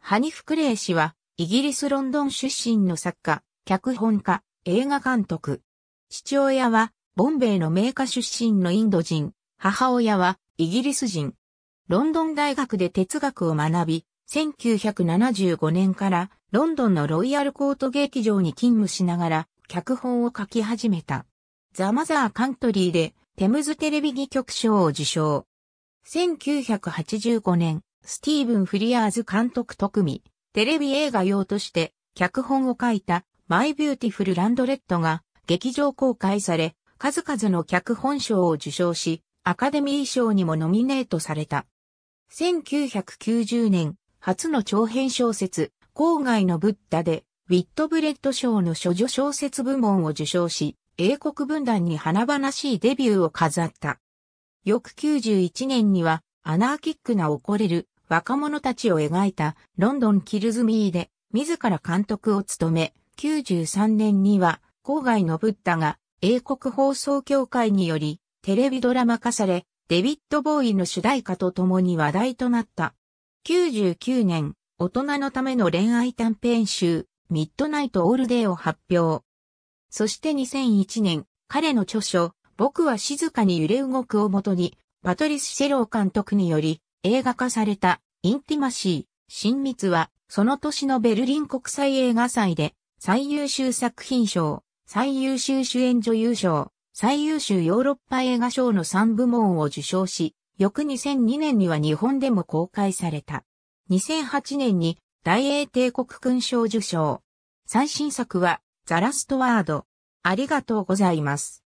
ハニフ・クレイ氏は、イギリス・ロンドン出身の作家、脚本家、映画監督。父親は、ボンベイの名家出身のインド人、母親は、イギリス人。ロンドン大学で哲学を学び、1975年からロンドンのロイヤルコート劇場に勤務しながら脚本を書き始めた。ザ・マザー・カントリーでテムズテレビ戯曲賞を受賞。1985年、スティーブン・フリアーズ監督と組み、テレビ映画用として脚本を書いたマイ・ビューティフル・ランドレットが劇場公開され、数々の脚本賞を受賞し、アカデミー賞にもノミネートされた。1990年、初の長編小説、郊外のブッダで、ウィットブレッド賞の処女小説部門を受賞し、英国文壇に華々しいデビューを飾った。翌91年には、アナーキックな怒れる若者たちを描いたロンドンキルズミーで、自ら監督を務め、93年には、郊外のブッダが英国放送協会により、テレビドラマ化され、デビッド・ボーイの主題歌と共に話題となった。99年、大人のための恋愛短編集、ミッドナイト・オールデーを発表。そして2001年、彼の著書、僕は静かに揺れ動くをもとに、パトリス・シェロー監督により映画化されたインティマシー、親密は、その年のベルリン国際映画祭で最優秀作品賞、最優秀主演女優賞、最優秀ヨーロッパ映画賞の3部門を受賞し、翌2002年には日本でも公開された。2008年に大英帝国勲章受賞。最新作はザラストワード。ありがとうございます。